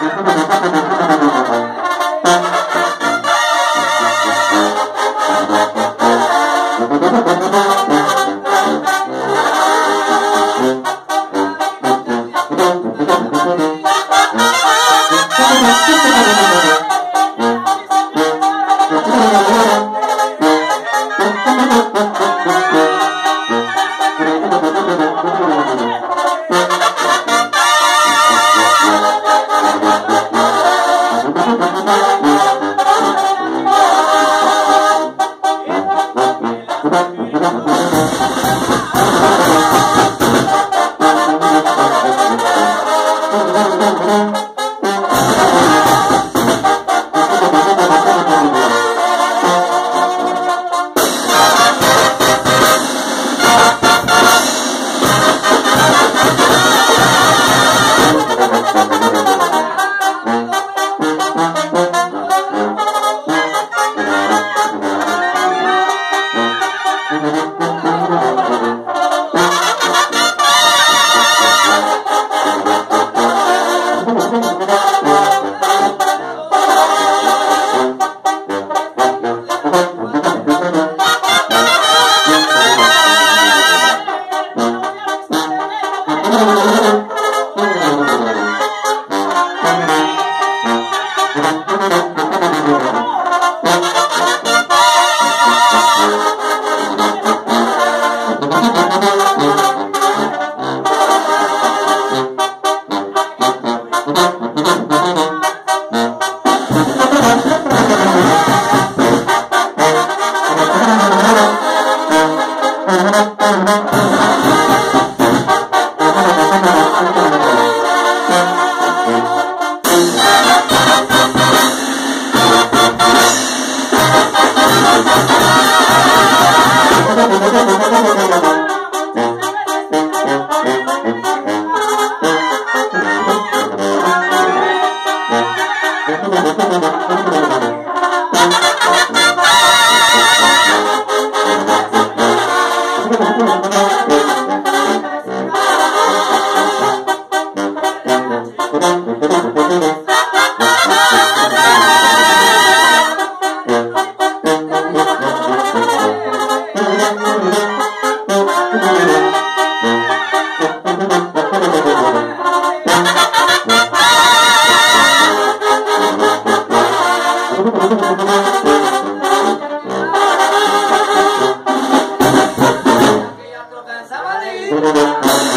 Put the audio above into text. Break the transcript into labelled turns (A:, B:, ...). A: Gracias. oh,
B: Thank you. Thank you.